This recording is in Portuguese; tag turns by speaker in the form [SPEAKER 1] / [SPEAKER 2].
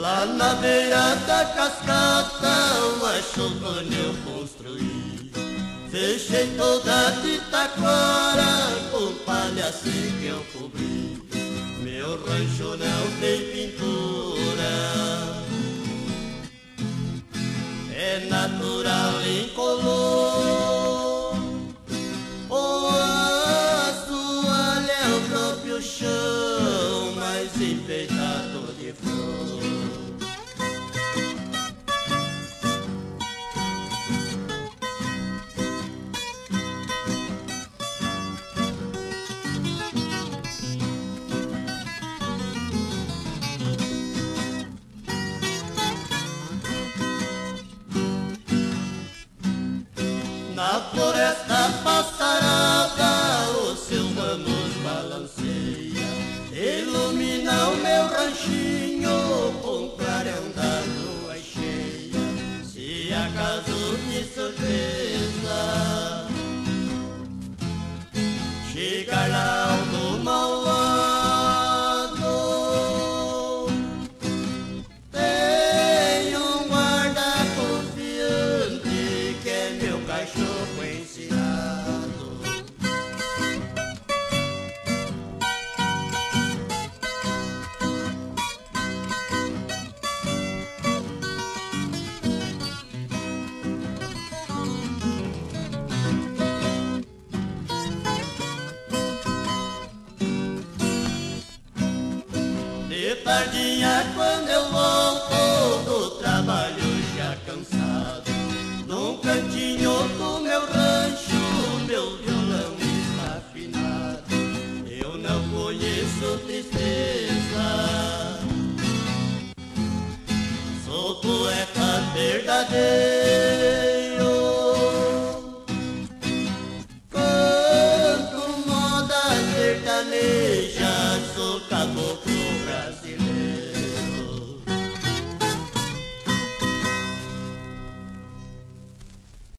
[SPEAKER 1] Lá na beira da cascata, uma chovana eu construí. Fechei toda de taquara, com palha assim que eu cobri. Meu rancho não tem pintura. É natural incolor. O assoalho é o próprio chão, mas enfeitado de flor. Na floresta passarada, os seus ramos balanceia, ilumina o meu ranchinho com clarão da lua cheia. Se acaso de surpresa chegar lá Tardinha quando eu volto do trabalho já cansado Num cantinho do meu rancho meu violão está afinado. Eu não conheço tristeza. Sou poeta verdadeiro. Sou caboclo